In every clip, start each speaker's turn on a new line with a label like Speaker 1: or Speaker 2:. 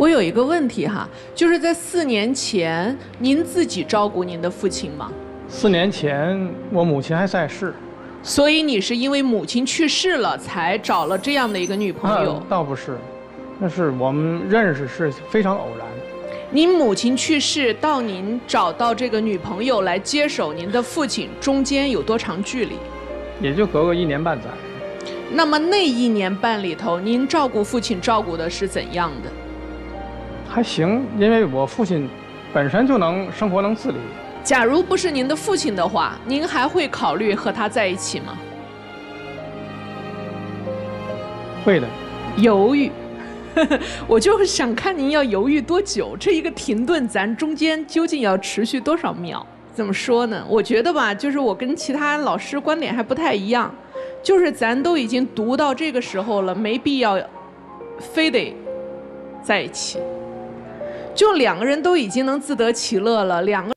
Speaker 1: 我有一个问题哈，就是在四年前，您自己照顾您的父亲吗？
Speaker 2: 四年前我母亲还在世，
Speaker 1: 所以你是因为母亲去世了，才找了这样的一个女朋友？
Speaker 2: 倒不是，那是我们认识是非常偶然。
Speaker 1: 您母亲去世到您找到这个女朋友来接手您的父亲，中间有多长距离？
Speaker 2: 也就隔个一年半载。
Speaker 1: 那么那一年半里头，您照顾父亲照顾的是怎样的？
Speaker 2: 还行，因为我父亲本身就能生活能自理。
Speaker 1: 假如不是您的父亲的话，您还会考虑和他在一起吗？
Speaker 2: 会的。
Speaker 1: 犹豫，我就是想看您要犹豫多久。这一个停顿，咱中间究竟要持续多少秒？怎么说呢？我觉得吧，就是我跟其他老师观点还不太一样，就是咱都已经读到这个时候了，没必要非得在一起。就两个人都已经能自得其乐了，两个。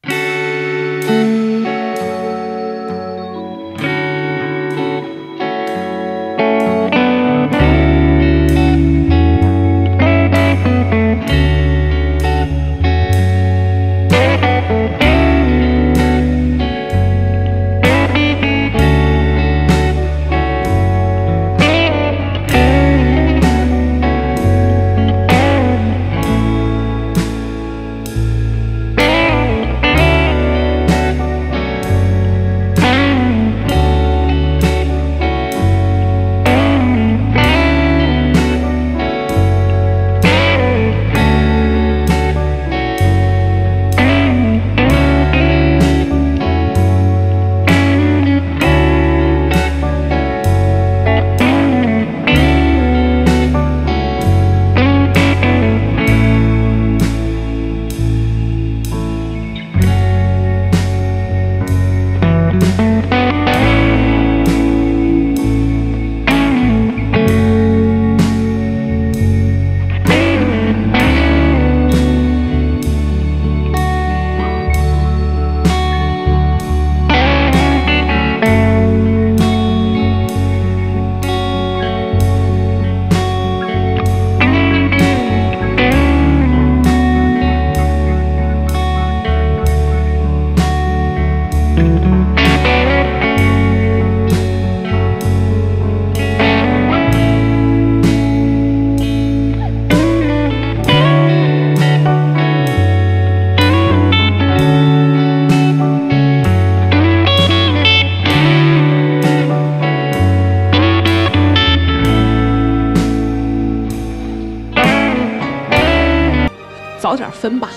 Speaker 1: 早点分吧。